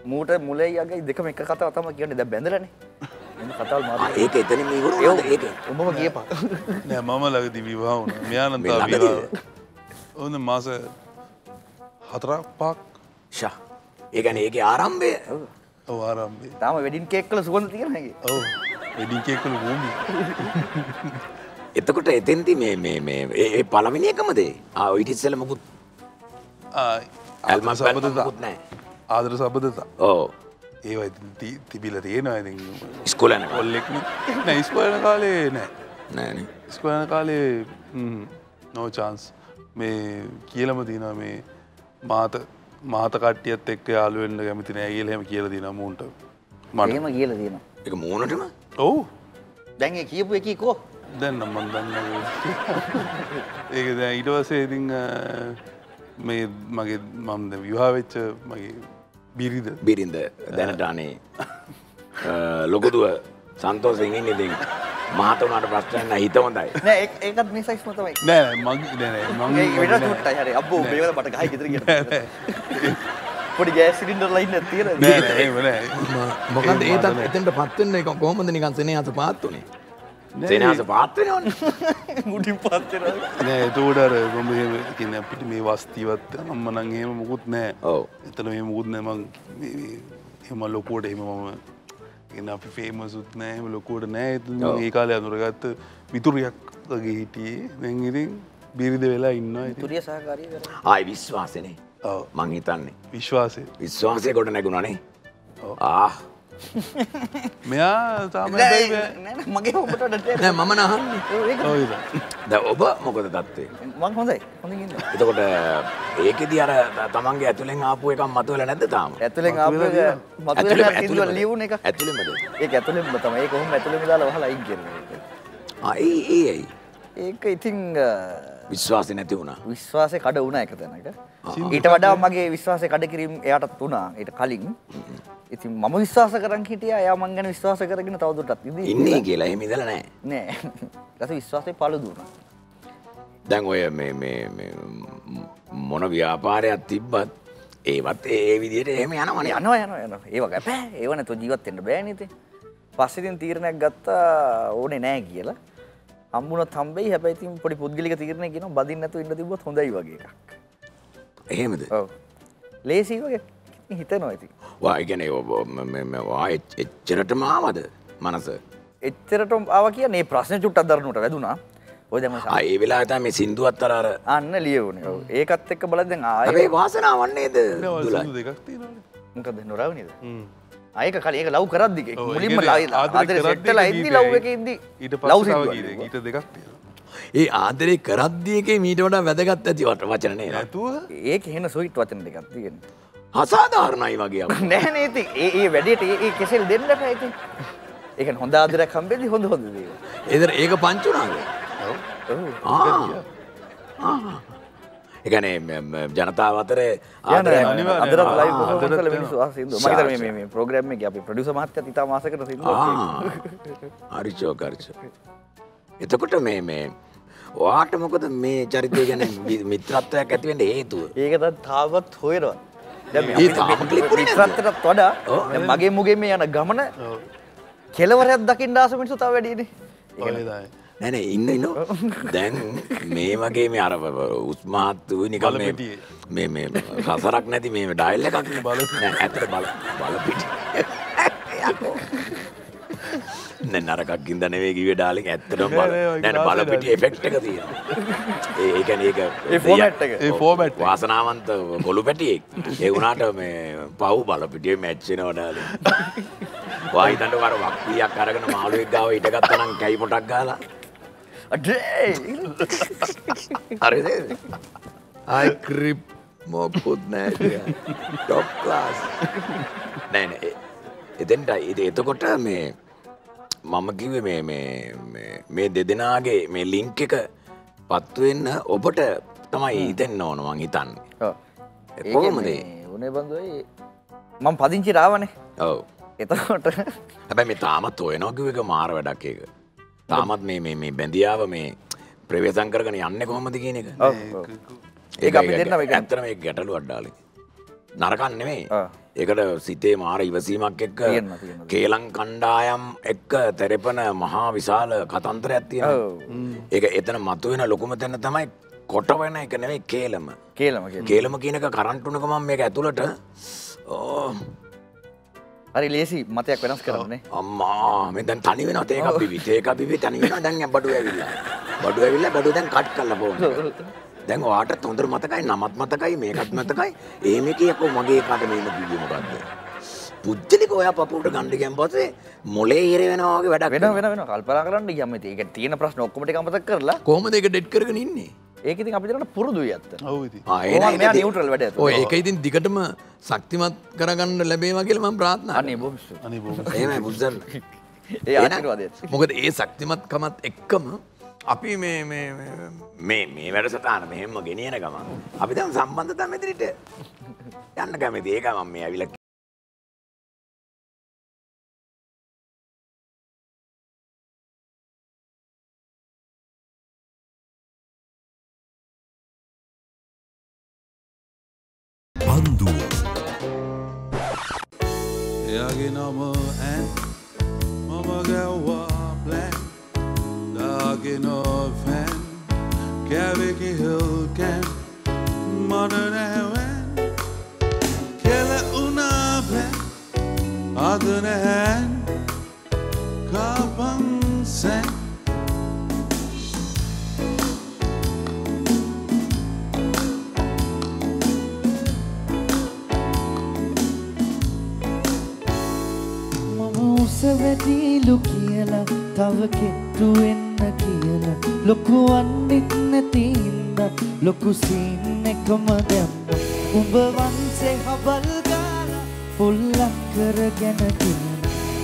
මූට මුලයි අගයි දෙකම එක කතාව තමයි කියන්නේ දැන් බැඳලානේ. එන්න කතාවල් ආ, මාරු. ඒක එතනින් ඉවරුණාද ඒක? ඔබම කියපන්. නෑ මම ලගදි විවාහ වුණ මේ මෙයානන්තා ළඟදීද? විවාහ ඕන මාස හතරක් පක් ෂා. ඒ කියන්නේ ඒකේ ආරම්භය ඔව ආරම්භේ තාම වෙඩින් කේක් කළ සුවඳ තියෙන හැකි. ඔව වෙඩිකෙක්කල භූමි එතකොට එතෙන්ති මේ මේ මේ ඒ- පළවෙනි එකමද ඒ? ආ ඔය ඊට ඉස්සෙල්ලා මොකුත් ඇල්මස් සබදතා මොකුත් නැහැ. ආදර සබදතා ඔව්. ඒවා තිබිල තියෙනවා ඉතින්. ඉස්කෝලේ යනකොට කොල්ලෙක්න නෑ. ස්කෝලන කාලේ නෑ. නෑනේ. ස්කෝලන කාලේ නෝ චාන්ස් මේ කියලම තිනවා මේ මාත මාත කට්ටියත් එක්ක යාලුවෙන්න්න කැමති නෑ. කියල හෙම කියල දින මූන්ට මට. එහෙම කියලා තියෙනවා. ඒක මූණටම? ඔවු. දැන් ඒ කියපු එකී කෝ? දැන් නම්මන් දන්න ඒක දැ ඉටවසේ ඉතිං මේ මගේ මම්ද විවාවෙච්ච මගේ බිරිද බිරිඳ දැනට අනේ අ, ලොකුදුව සන්තෝසයෙන් ඉන්නේ ඉතින් මහත උනාට ප්‍රශ්නයක් නැහැ හිත හොඳයි. නෑ ඒකත් මේ සයිස්ම තමයි. නෑ මග නෑ ඒ වෙනස් චුට්ටයි හරි. අබ්බෝ මේවල මට ගහයි ගෙදර ගියා. පොඩි ගෑස් සිලින්ඩර් ලයින් එකක් තියෙනවා. නෑ මොකද ඒ තත් එතෙන්ට පත් වෙන්න කොහොමද නිකන් සෙනෙහස පාත් උනේ? සෙනෙහස පාත් වෙනවනේ. මුඩින් පත් වෙනවා. නෑ එතෝඩර ගොම කියන අපිට මේ වස්තිවත් අම්ම නං එහෙම මුකුත් නෑ ඔව්. එතන මේ මුකුත් නෑම එම ලොකෝට එම මම එන්න අපි ෆේම සුත් නෑ එම ලොකෝට නෑ. ඒ කාලය අඳුරගත්ත විතුරයක් වගේ හිටියේ දැන්ඉතින් බිරිද වෙලා ඉන්න. තුරිය සහකාරිය කරා. ආයි විශ්වාසනේ. ඔව්. මං හිතන්නේ. විශ්වාසය විශ්වාසය කොට නැගුණානේ. ඔව්. මෙයා තාම මගේ ඔබට මම නහන්නේ. ඔබ මොකද தත්ත්වය? මං හොඳයි. හොඳින් ඉන්නවා. එතකොට ඒකෙදි අර තමන්ගේ ඇතුලෙන් ආපු එකක් මතුවෙලා නැද්ද තාම? ඇතුලෙන් ආපු එක ඇතුළෙම-? ඒක ඇතුළෙන්ම තමයි. ඒක කොහොම ඇතුළෙම දාලා වහලා කරනවා ඒක. ආ ඒ ඒ? ඒක ඉතින් අ, විශ්වාසය නැති වුණා. විශ්වාසය කඩ වුණා එක තැනක. ඊට වඩා මගේ විශ්වාසය කඩ කිරීම එයාටත් වුණා ඊට කලින්. ඉතින් මම විශ්වාස කරන් හිටියා එයා මං ගැන විශ්වාස කරගෙන තවදුරටත්. ඉන්නේ කියලා එහෙම ඉඳලා නැහැ. නෑ. ඊට විශ්වාසය පළුදු වුණා. දැන් ඔය මේ මේ මොන ව්‍යාපාරයක් තිබ්බත් ඒවත් ඒ විදිහට එහෙම යනවනේ. යනවා යනවා යනවා. ඒව ගැපෑ. ඒව නැතුව ජීවත් වෙන්න බෑනේ ඉතින්. පස්සේ ඉතින් තීරණයක් ගත්තා ඕනේ නෑ කියලා. හම්බුනොත් හම්බෙයි. හැබැයි ඉතින් පොඩි පුද්ගලික තීරණයක් කියනවා බදින්න නැතුව ඉන්න තිබ්බොත් හොඳයි වගේ එකක්. එහෙමද? ඔව්. ලේසි වගේ හිතනවා ඉතින්. වා ඒ කියන්නේ එච්- එච්චරටම ආවද මනස? එච්චරට ආව කියන්නේ මේ ප්‍රශ්න චුට්ටක් දරනට වැදුනා. ඔය දැම ආ, ඒ වෙලා තම මේ සිින්දුවත් අර අර අන්න ලියවුණ ඒකත් එක්ක බලද ආය අපේ වාසනාවන්නේද දුලයි සුදු දෙකක් තියෙනවානේ. මොකද නොරවනිද හ්ම්. අයක කල ඒක ලව් කරද්දික මුලින්ම ආදරේ ඉදදි ගීතයයි. ලව් එක ඉදදි. ඊට ලව් පස්සේ තව ගීතයක්. ගීත දෙකක් තියෙනවා. ඒ ආදරේ කරද්දියකේ මීට වඩා වැදගත් ඇති වට වචනනේ නැතුව? ඒක හෙන සොයිට් වචන දෙකක් තියෙන අසාධාරණයි වගේ අප. නෑ නේති ඒ ඒ වැඩට ඒ ඒ කෙසෙල් දෙන්නට ඇති ඒක හොඳ ආදරයක් හම්බෙදි හොඳ හොඳ දේ එදර ඒක පංචුනාද එකනේ ජනතාව අතර ආදරය අනිවාර්යයෙන්. අදරත් ආ, ලයි අදරත් පොසල වෙනවා. මිනිස්සු සිදු මහිතර මේ ප්‍රෝග්‍රම් එක අපි ප්‍රඩියුසර් මහත්තයා ඉතා මාසකට සිදු හරිචෝ කරච එතකොට මේ මේ වාට මොකද මේ චරිතය ගැන මිත්‍රත්වයක් ඇතිවෙන්න හේතුව ඒකත් තාවත් හොයරවා ඒ? මිත්‍රත්වටත් වඩා මගේ මුගේ මේ යන ගමන කෙලවරයක් දකින්න ආස මිනිස්සු තව වැඩියනේ දායි. නැන ඉන්න ඉන්න. දැන් මේ වගේ මේ අර උස්මාත් වූ නිකම් මේ-. මේ මේ රසරක් නැති මේ ඩයිල්ල එකක්. බල ඇතර බල බලපිට නරකක් ඉද නෙවේ කිවේ ඩාලින් ඇත්තටම බල නැන බලපිට ආසයි එෆෙක්් එක තියෙන ඒකන ඒක ඒ format එක. ඒ එක. වාසනාවන්ත කොළු පැටියෙක්. ඒ වුණාට මේ පව් බලපිටිය මැච්චෙන වඩාල වාහිතන්ට වර වක්තියක් අරගෙන මාළුවෙක් ගාව ඉටගත්තනම් කැයි පොටක් ගාලා අඩේ හරිද අයික්‍රිප් මොකුත් නෑ ටොප්ලාස් නෑන එතෙන්ට ඉ එතකොට මේ මම කිවේ මේ මේ- මේ- මේ දෙදෙනගේ මේ ලිංක් එක පත්තුවෙන්න ඔබට තමයි හිතෙන්න ඕන මං හිතන්න කොහොමද? උනේ බඳුවයි මම පදිංචි රාවනේ ඔව එතකොට හැබැ මේ තාමත් ඔය නොකිව එක මාර වැඩක් එක තාමත් මේ මේ මේ බැඳියාව මේ ප්‍රවේසං කරගෙන යන්න කොහොමද කියන එක. ඒක අපි දෙන්නම එක- ඇත්තන මේ ගැටලු අඩ්ඩාල නරකන්න නෙමේ ආ. ඒකට සිතේ මාර ඉවසීමක් එක්ක. කේලං කණ්ඩායම් එක්ක තෙරපන මහා විශාල කතන්තර ඇත්තියෙන ඔව්. ඒක එතන මතුවෙන ලොකුම තැන්න තමයි කොට වෙන එක නෙවෙයි කේලම කියලම කිය කේලම කියනක කරන්ටුනකමම් මේක ඇතුළට ඕ හරි ලේසි මතයක් වෙනස් කරන්නේ අම්මා මෙ දැන් තනි වෙන ඒක පිවිත ඒක පිවි තනි වෙන දැන් බඩු ඇවිල්ලා. බඩු ඇවිල්ලා බඩු දැන් කට් කරලා පොවන දැන් ඔයාට හොඳට මතකයි නමත් මතකයි මේකත් මතකයි. එහෙම කියකෝ මගේ කට මේම කිව්වේ මොකද්ද? පුද්ගලික ඔයා පපුවට ගන්න ගියන් පස්සේ මොලේ ඉර වෙනවා වගේ වැඩක් වෙන වෙන වෙන කල්පනා කරන්න යම ඒක තියෙන ප්‍රශ්න ඔක්කොම ටික අමතක කරලා. කොහොමද ඒක ඩෙඩ් කරගෙන ඉන්නේ ඒක ඉතින් අපි දෙනට පුරුදුයි ඇත්ත. ඔව් ඉතින්. ආ, ඒ ඕවා නෑ, මෙයා ඒක neutral වැඩ ඒක ඉතින් දිගටම ශක්තිමත් කරගන්න ලැබේවා කියලා මම ප්‍රාර්ථනා අනේ බොහොම ස්තුතියි. අනේ බොහොම එහෙමයි බුද්ධන් ඒ ආශිර්වාදයත් මොකද ඒ ශක්තිමත්කමත් එක්කම අපි මේ මේ මේ- මේ මේ වැඩසටාන මෙහෙම ගෙනියන ගමන් අපි දැන් සම්බන්ධතා මෙදිරිට යන්න කැමති ඒක මම මේ ඇවිල්ලා තව කෙට්ටු වෙන්න කියලා ලොකු වන්නෙත් නැතින්ද ලොකු සීන් එකම දැම්ම. උඹ වන්සේ හබල් ගාලා පොල්ලක් කරගෙන කියන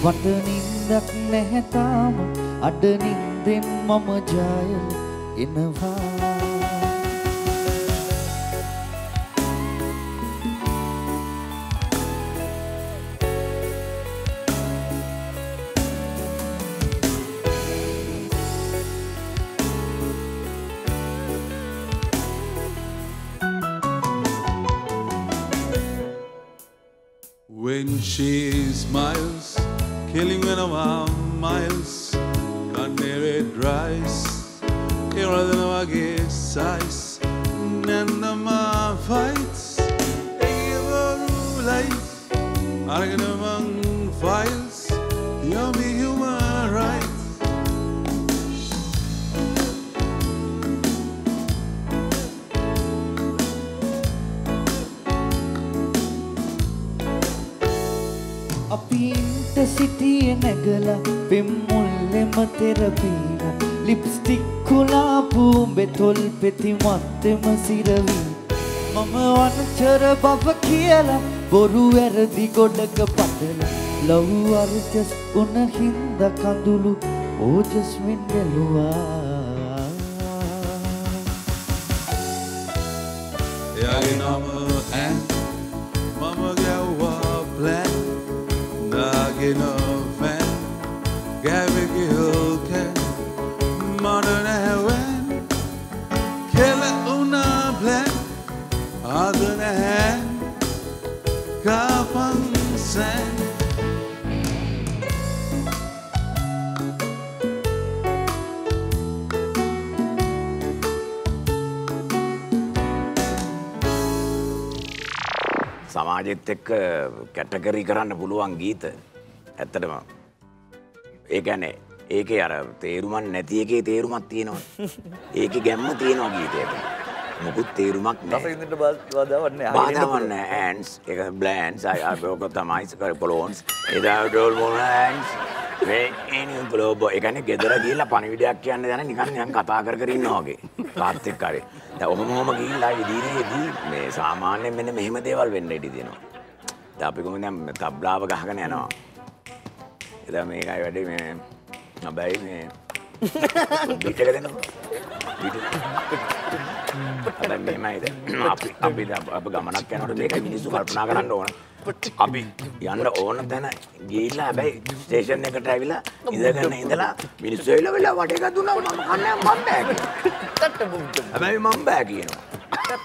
වට නින්දක් නැහැ තාම අඩ නින්දෙන් මම ජයල එනවා. සිටිය නැගලා පෙම්මුල්ලෙම තෙරපීන ලිප්ස්ටික් කුලාපූම්බෙ තොල් පෙති මත්තෙම සිරවී මම වනචර බව කියලා බොරු වැරදි ගොඩක පදල ලව් අර්ජස් උන හින්ද කඳුළු ඕජස්මින් බැලුවා. සමාජෙත් එක්ක කැටකරි කරන්න පුළුවන් ගීත. ඇත්තටම. ඒකැනේ ඒක අර තේරුමන් නැති එකේ තේරුමක් තියෙනවා. ඒක ගැම්ම තියෙනවා ගීතයට මොකුත් තේරුමක් නෑ රසවිඳින්න බාධාවක් නැහැ. අහගෙන ඉන්න බාධාවන්න ඇන්ස් එක බ්ලන්ස් අයෝක තමයි කර පොලෝන්ස් එදාටෝල් මොන ඇන්ස් පලෝබ එකන ගෙදර කියලා පනිවිඩයක් කියන්න දැන නිකන් යන් කතා කර කර ඉන්න වගේ. පාත්තෙක් කරේ ඔහොම හොම ගිල්ලා ඉදිරියේදී මේ සාමාන්‍යයෙන් මෙන්න මෙහෙම දේවල් වෙන්න ඉඩ තියෙනවා දැන් අපි කොහොමද දැන් තබ්ලාව ගහගෙන යනවා. එදා මේකයි වැඩේ මේ හැබැයි මේ බීට් එක දෙන්නකෝ බීට් එක හැබැයි මෙහෙමයිද අපි අපි දැන් අප ගමනක් යනකොට මේක මිනිස්සු කල්පනා කරන්න ඕන. අපි යන්න ඕන තැන ගිහිල්ලා හැබැයි ස්ටේෂන් එකට ඇවිල්ලා ඉඳගෙන ඉඳලා මිනිස්සු ඇවිල්ලා වෙලා වටේ එකක් දුන්නා මම කන්නේ මම බෑ. හැබැයි මම බෑ කියනවා.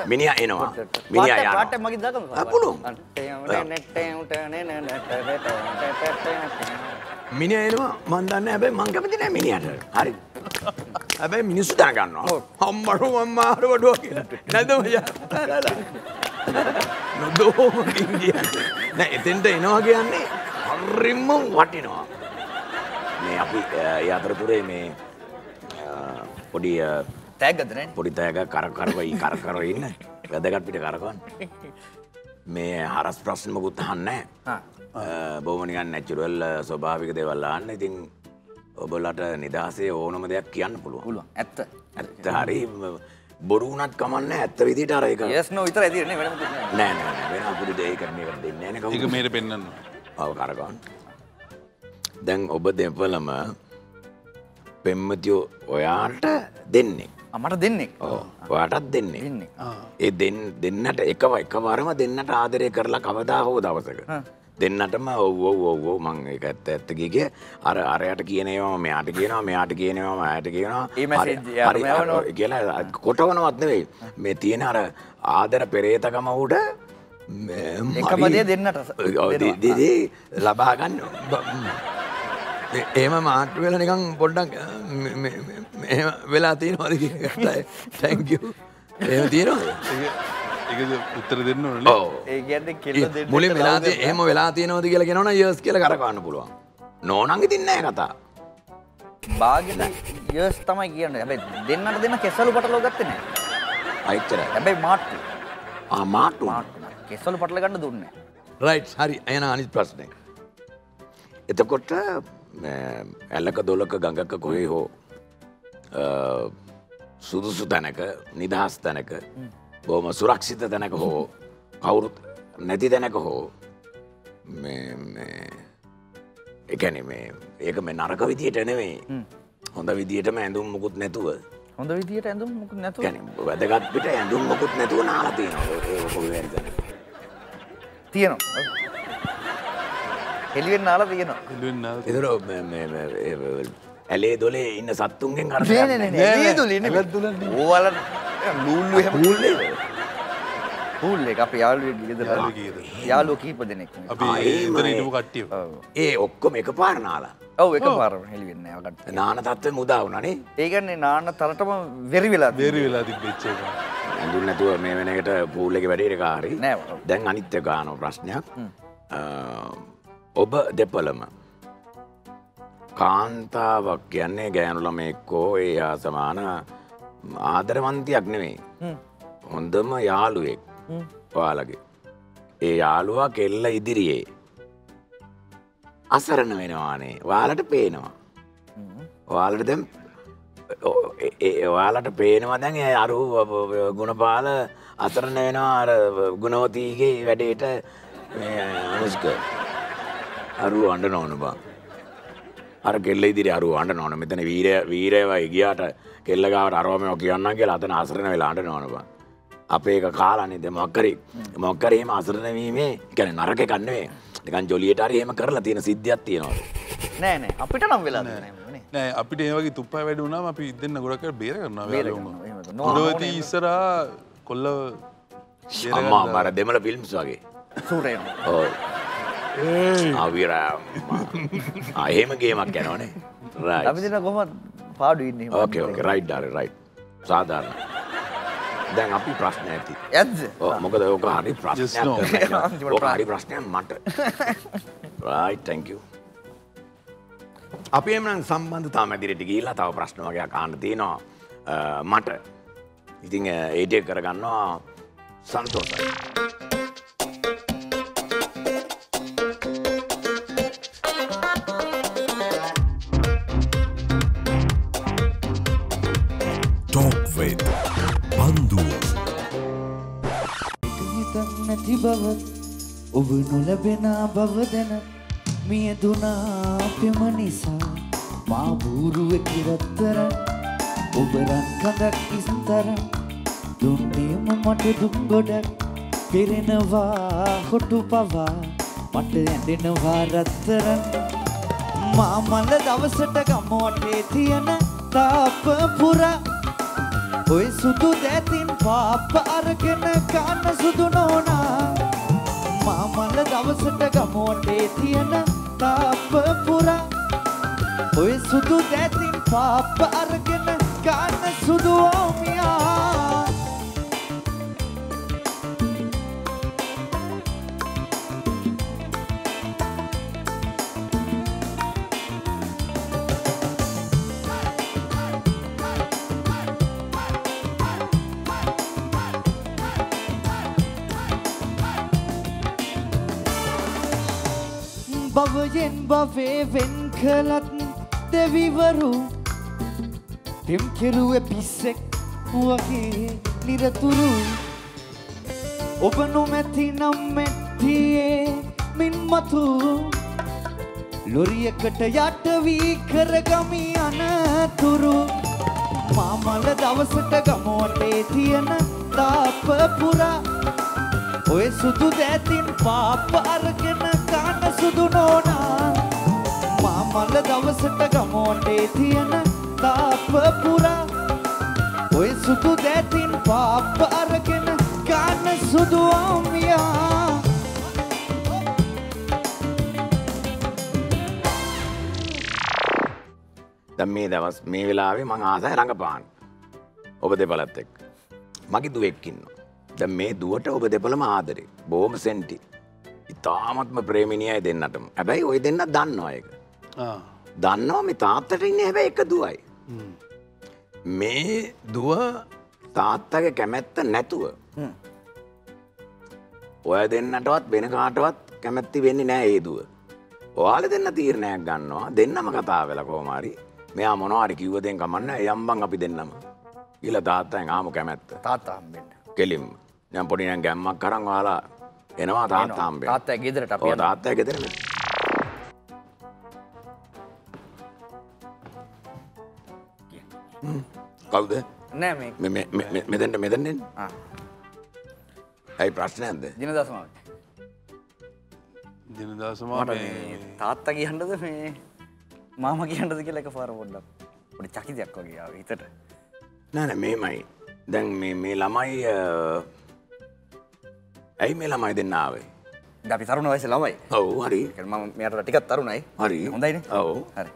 මිනිහා එනවා. මිනිහා යනවා. පාට මගේ. ආ, පුළුවන්. මිනිහ එනවා. මන් දන්න හැබැයි මං කැමති නෑ මිනිහට. හරි. හැබැයි මිනිස්සු දැනගන්නවා අම්මරු අම්මාරු වඩුව කියලා. නැදම නොදෝම නෑ එතෙන්ට එනවා කියන්නේ හරිම්ම වටිනවා මේ අපි ඒ අතරතුරේ මේ පොඩි අ, තෑග්ගද නේ? පොඩි තෑග කරකරවයි කරකර ඉන්න වැදගත් පිට කරකවන් මේ හරස් ප්‍රශ්න මොකුත් අහන්නේ හා. බොහොම නිකන් නැචුරල් ස්වභාවික දේවල් අහන්න ඉතින් ඔබලට නිදහසේ ඕනම දෙයක් කියන්න පුළුවන් පුළුවන්. ඇත්ත. ඇත්ත හරි බොරු වුණත් කමන්න ඇත්ත විදිට අර එක yes no විතරයි තියෙන්නේ. වෙන මොකුත් නෑ. වෙන අපුරු දෙයකට මේකට දෙන්නේ නෑ නේ එක. මේට පෙන්න්න ඔව් කරගන්න දැන් ඔබ දෙපලම පෙම්මතියෝ ඔයාට දෙන්නේ. ආ, මට දෙන්නෙක්. ඕ ඔයාටත් දෙන්නේ. ඒ දෙන්න දෙන්නට එකව එකවරම දෙන්නට ආදරය කරලා කවදා හෝ දවසක දෙන්නටම ඔව් ඔව් ඔව් ඔව් මං ඒක ඇත්ත ඇත්ත කිය අර අරයට කියනවා මෙයාට කියනවා මෙයාට කියනවා මයාට කියනවා. කියලා කොටවනවත් නෙවෙයි. මේ තියෙන අර ආදර පෙරේතකම උඩ එකම දේ දෙන්නට දෙනවා. ලබා ගන්න බ- ම්. ඒ- එහෙම මාට්ටු වෙලා නිකන් පොඩ්ඩක් වෙලා තියෙනවද thank you. එහෙම තියෙනවද? එකද උත්තර දෙන්න ඕන ඔව් ඒ කියන්නේ කෙල්ල දෙන්නෙක් මුලින් වෙලා එහෙම වෙලා තියෙනවද කියලා කියනවනම් යර්ස් කියලා කරකවන්න පුළුවන් නෝනං ඉතින් නෑ කතා බාගෙන යස් තමයි කියන්නේ. හැබැයි දෙන්නට දෙන්න කෙසලු පටලව ගත්තේ නෑ. අයිච්චරයි හැබැයි මාට්ටු. ආ මාට්ටු මාට්ටු. කෙසලු පටල ගන්න දුන්නේ නෑ. රයිට් හරි එන අනිත් ප්‍රශ්නය එතකොට ඇල්ලක දොලක ගඟක කොහේ හෝ සුදුසු තැනක නිදහස් තැනක බොහම සුරක්ෂිත තැනක හෝ කවුරුත් නැති තැනක හෝ මේ- මේ එකැන මේ ඒක මේ නරක විදියට නෙවෙයි හොඳ විදියටම ඇඳුම් මුකුත් නැතුව හොඳ විදියට ඇඳුම් මොකුත් නැතුව. ගැන වැදගත් පිට ඇඳුම් මොකුත් නැතුව නාලතියන තියෙනවා. හෙලිවෙන් නාලා තියෙනවා. එදර ඇලේ දොලේ ඉන්න සත්තුන්ගෙන්. ඒ දුලි නෙමෙයි. ලූල්ලු එහෙම පූල් එක අපි යාළුවෙක් ගෙදර යාළුවෝ කීප දෙනෙක්. අපි. ඉදර ඉටපු කට්ටිය. ඒ ඔක්කොම එක පාරනාලා ඔව් එක පාරම හෙලිවෙන්නේ නැහැ වකට. නාන තත්ව මුදා වුණනේ ඒ කියන්නේ නාන්න තරටම වෙරි වෙලා බේරි වෙලා තිබෙච්ච එක ඇඳුම් නැතුව මේ වෙන එකට පූල් එක වැඩේට කාරි නෑ. දැන් අනිත්‍ය ගානෝ ප්‍රශ්නයක් අ, ඔබ දෙපලම කාන්තාවක් කියන්නේ ගෑනු ළමෙක්කෝ ඒ හා සමාන ආදරවන්තියක් නෙවෙයි හොඳම යාළුවෙක් ඔයාලගේ. ඒ යාළුවා කෙල්ල ඉදිරියේ අසරණ වෙනවානේ. වාලට පේනවා. වාලට දැම් ඔයාලට පේනවා දැන් අරු ගුණපාල අසරණ වෙනවා. අර ගුණවතීගේ වැඩේට අනුස්ක අරු අඩ නොවන බා අර කෙල්ල ඉදිරි අරු අඩ නොන මෙතන වීර වීරයවයි ගියාට කෙල්ලගාවට අරෝමයෝ කියන්න කියලා අතන අසරණ වෙලා අඩ නොනවා අපේ එක කාලානෙද මොක්කරි මොක්කරේම අසරණවීමේ ගැන නරක කන්වේ නිකන් ජොලියට හරි එහෙම කරලා තියෙන සිද්ධියක් තියෙනවා. නෑ නෑ. අපිට නම් වෙලා නෑ. නෑ අපිට ඒවගේ තුප්පා වැඩ වුණාම අපි ඉදන්න ගොඩකට බේර කරනවා බේර වේලුම කරනවා, එහෙම තමයි. ගොඩවති ඉස්සරා කොල්ල අම්මා මර දෙමළ ෆිල්ම්ස් වගේ. සූරයන ඕ අවිර අහෙම ගේමක් යනවනේ. අපි දෙන කොමත් පාඩු ඉන්න ඕකේ ඕකේ රයිට් ඩාර රයිට් සාධාරණ. දැන් අපි ප්‍රශ්න ඇති. ඇත්ද? ඕ, මොකද ඕක හරි ඕක හරි ප්‍රශ්නයක් මට. Thank you. අපි එමනම් සම්බන්ධතා මැදිරිට ගිහිල්ලා තව ප්‍රශ්න වගේක් අහන්න තියෙනවා. අ, මට. ඉතින් ඒ ටික කරගන්නවා සන්තෝෂයි බව ඔබ නොලැබෙන බව දැන මියදුනා පෙම නිසා. මා බූරුව කිරත්තර ඔබ රන්කඳක් ඉස්තර දුන්නේම මට දුම් ගොඩක් පෙරෙනවා හොටු පවා. මට ඇඳෙනවා රත්තරන්. මා මල්ල දවසට ගමෝටේ තියෙන තාප පුරා. ඔය සුදු දැතින් පාප අරගෙන කන්න සුදු නෝනා මාමල්ල දවසට ගමෝටේ තියෙන තාප පුරා. ඔය සුදු දැතින් පාප අරගෙන කන්න සුදු ඕමියා භවයෙන් භවේ වෙන් කළත් දෙවිවරු පෙම් කෙරුව පිස්සෙක් වගේ නිරතුරු. ඔබ නොමැති නම් මැට්ටියේ මින් මතු ලොරියකට යට වී කරගමි අනතුරු. මාමල දවසට ගමෝටේ තියෙන තාප පුරා. ඔය සුදු දැතින් පාප අරගෙන කන්න සුදු නෝනා මාමල්ල දවසට ගමෝටේ තියෙන තාප පුරා ඔය සුදු දැතින් පාප අරගෙන කන්න සුදු ආමියා දැන් මේ දවස් මේ වෙලාවේ මං ආසයි රඟපාන්න. ඔබ දෙපළත් එක්ක. මගේ දුවෙක් ඉන්නවා. දැන් මේ දුවට ඔබ දෙපළම ආදරේ. බොහොම සෙන්ටි. ඉතාමත්ම ප්‍රේමිනියයි දෙන්නටම. හැබැයි ওই දෙන්න දන්නවා ඒක. දන්නවා මේ තාත්තට ඉන්නේ හැබැයි එක දුවයි. මේ දුව තාත්තගේ කැමැත්ත නැතුව. ඔය දෙන්නටවත් වෙන කාටවත් කැමැත්ති වෙන්නේ නෑ ඒ දුව. ඔයාල දෙන්න තීරණයක් ගන්නවා දෙන්නම කතා වෙලා කොහොමාරි මෙයා මොනවාරි කිව්ව දෙන් කමන්න යම්බන් අපි දෙන්නම. ඊළ තාත්තෙන් ආමු කැමැත්ත. තාත්තා හම්බෙන්න කෙලින්ම. දැන් පොඩි නෑ ගැම්මක් කරන් ඔයාලා එනවා තාත්තා හම්බෙන්න. තාත්තා ගෙදරට අපි. තාත්තා ගෙදරම. කවුද? නෑ මේ මෙ- මෙ- මෙ- මෙ- මෙතෙන්ට මෙතෙන් එන්න. ආ. ඇයි ප්‍රශ්නයක්ද? දිනදසමාව දිනදසමා මට මේ තාත්තා කියන්නද මේ මාම කියන්නද කියලා එක පාර පොඩ්ඩක් පොඩි චකිතයක් වගේ ආව හිතට නෑ නෑ මේමයි. දැන් මේ මේ ළමයි ඇයි මේ ළමයි දෙන්න ආවේ? අපි තරුණ වයසේ ළමයි ඔව් හරි. මම මෙයාට ටිකක් තරුණයි හරි. හොඳයිනේ ඔව්. හරි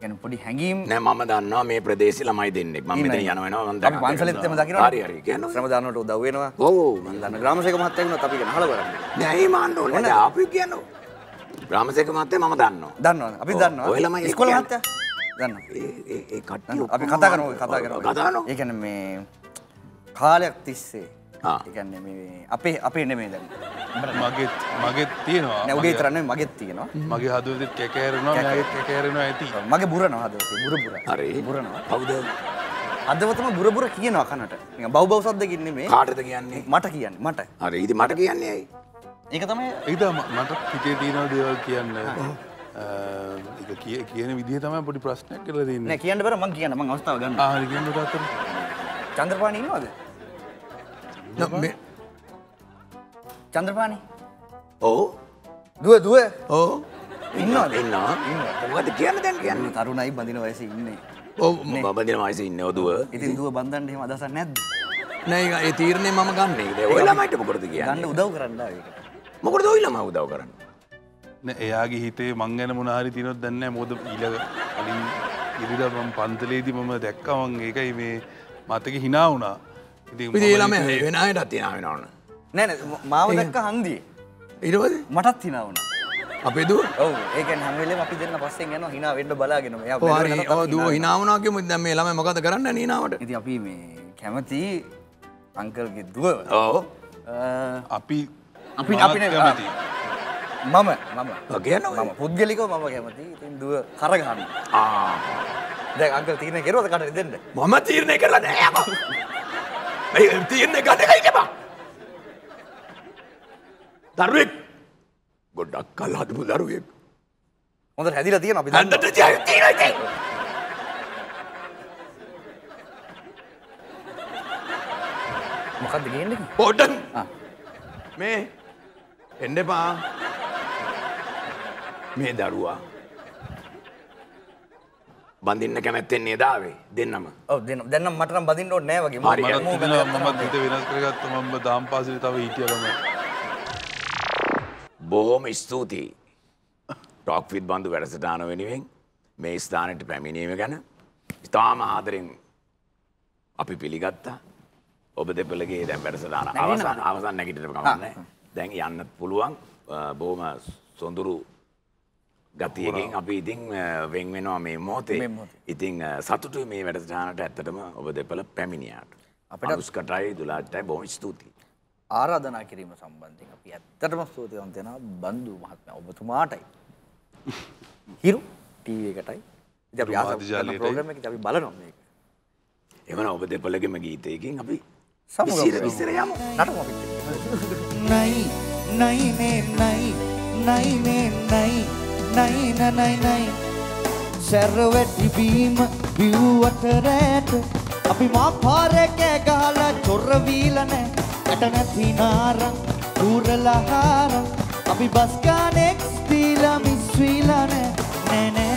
කියන්නේ පොඩි හැඟීම් නෑ මම දන්නවා මේ ප්‍රදේශේ ළමයි දෙන්නෙක්. මම මෙතන යනවා මම අපි පන්සලෙත් එම දකිනවා හරි හරි කියනවා. ශ්‍රම දානවට උදව් වෙනවා ඔව් මම දන්න ග්‍රාමසේක මහත්තයා වුණත් අපි ගැන අහලා බලන්න නෑ ඒ මාන්න ඕනේ. නෑ අපි කියනවා. ග්‍රාමසේක මහත්තයා මම දන්නවා. දන්නවද අපි. දන්නවා ඔය ළමයි ඉස්කෝල මහත්තයා දන්නවා ඒ ඒ- කට්ටිය අපි කතා කරමු කතා කරමු කතා කරනවා. ඒ කියන්නේ මේ කාලයක් තිස්සේ ආ. ඒ කියන්නේ මේ අපේ අපේ නෙමෙයි දැන්. මගෙත් මගෙත් තියෙනවා. නෑ උගේ මගේ- තරන්නේ මගෙත් තියෙනවා. මගේ හදුවතත් කැකෑරෙනවා මගේ කැකෑරෙනවා ඇති. මගේ බුරනවා හදවතේ බුර බුර. හරි. බුරනවා කවුද? හදවතම බුර බුර කියනවා කනට. බව් බව් සද්දකින් නෙමේ කාටද කියන්නේ? මට කියන්නේ මට. හරි ඉතින් මට කියන්නේ ඇයි? ඒක තමයි ඒත මට හිතේ තියෙනවා දේවල් කියන්න. ඒක කිය- කියන විදිහ තමයි පොඩි ප්‍රශ්නයක් කරලා නෑ තින්නේ කියන්න බැර මං කියන්න මං අවස්ථාව ගන්න. ආහරි කියන්න තාත්තට. චන්ද්‍රපාණි ඉන්නවද චන්ද්‍රපාණි? ඕ දුව දුව? ඕ ඉන්නවා. මොකද කියන්න දැන් කියන්නේ? තරුණයි බඳින වයසේ ඉන්නේ. ඔව් බබදින වයස ඉන්න ඔදුව ඉතින් දුව බන්ධන්න එහෙම අදහසක් නැද්ද? නෑ ඒ තීරණය මම ගන්න. ඒක ඔය ළමයිට මොකටද ගන්න කියන්නේ උදව් කරන්න ඒකට මොකටද ඔය ළමයි උදව් කරන්නේ? නෑ, එයාගේ හිතේ මං ගැන මොනහරි තිනොත් දන්නේ මොද ඊළඟ කලින් ඉරිදා මම පන්තලේදී මම දැක්කා මං. ඒකයි මේ මතක hina වුණා ඉතින් ඉතින් ඒ මම ළමයා හිතුවේ- වෙන අයටත් තියනවා වෙනවන්න නෑ නෑ මාව දැක්ක හන්දියේ. ඊට පස්සේ මටත් වුණා. අපේ දුව? ඔව් ඒ කියන්නේ හැම වෙලේම අපි දෙන්න පස්සෙන් යනවා hina වෙන්න බලාගෙන. දුව කියමු. දැන් මේ ළමයි මොකද කරන්න නීනාවට ඉතින් අපි මේ කැමති අංකල්ගේ දුව ඔව්. අපි අපි මමත් අපි නේ- කැමතියි. මම මම. ඔව් කියන්න ඔය. මම කැමති. ඉතින් දුව කරගන්න. ආ. දැන් අංකල් තීරණය කෙරුවද කට දෙන්න? මම තීරණය කරලා නෑ ගන්න එකයි කියපන් දරුවෙක්. ගොඩක් කල් හදපු දරුවෙක්. හොඳට හැදිලා තියෙන අපි. හන්දට ජය තීරණය මොකක්ද ගේන්නේ පොඩ්ඩක් ආ. මේ එන්න එපා. මේ දරුවා බඳින්න කැමැත්තෙන් නේදාවේ දෙන්නම. ඔව් දෙන්න. දැන් නම් මට නම් බදින්න ඕනේ නෑ වගේ. මම හිත වෙනස් කරගත්ත මම දාම් පාසලේ තව හිටිය ළමයි බොහෝම ස්තුතියි. ටොක් විත් බඳු වැඩසටාන වෙනුවෙන් මේ ස්ථානයට පැමිණීම ගැන ඉතාම ආදරෙන් අපි පිළිගත්තා. ඔබ දෙපලගේ දැන් වැඩසටාන අවසන් අවසන් නැගිටට කමන්න දැන් යන්න පුළුවන්. බෝම සොඳුරු ගතියකින් අපි ඉතින් වෙන් වෙනවා මේ මොහොතේ මේ මොහොතේ. ඉතින් සතුටු මේ වැඩසටානට ඇත්තටම ඔබ දෙපල පැමිණියාට අපිට- අනුස්කටයි දුලාටයි බොහොම ස්තුතියි ආරාධනා කිරීම සම්බන්ධයෙන් අපි ඇත්තටම ස්තුතිවන්ත වෙනවා බන්දු මහත්මයා ඔබතුමාටයි. හිරු ටීවී එකටයි. ඉතින් අපි බලනවා මේක. එවන ඔබ දෙපලගෙම ගීතයකින් අපි සමුගමු. විසිර විසිර යමු නටමු අපිත් එක්ක. නයි නයි නේ නයි නයි නේ නයි නයි නනයි නයි සැරවැටි බීම බිව්වට රෑට. අපි මා පාරේ කෑ ගහලා චොර වීලා නෑ. ඇට නැති නාරං දූරලා හාරං අපි බස් ගානෙක් දීලා මිස් වීලා නෑ. නෑ නෑ.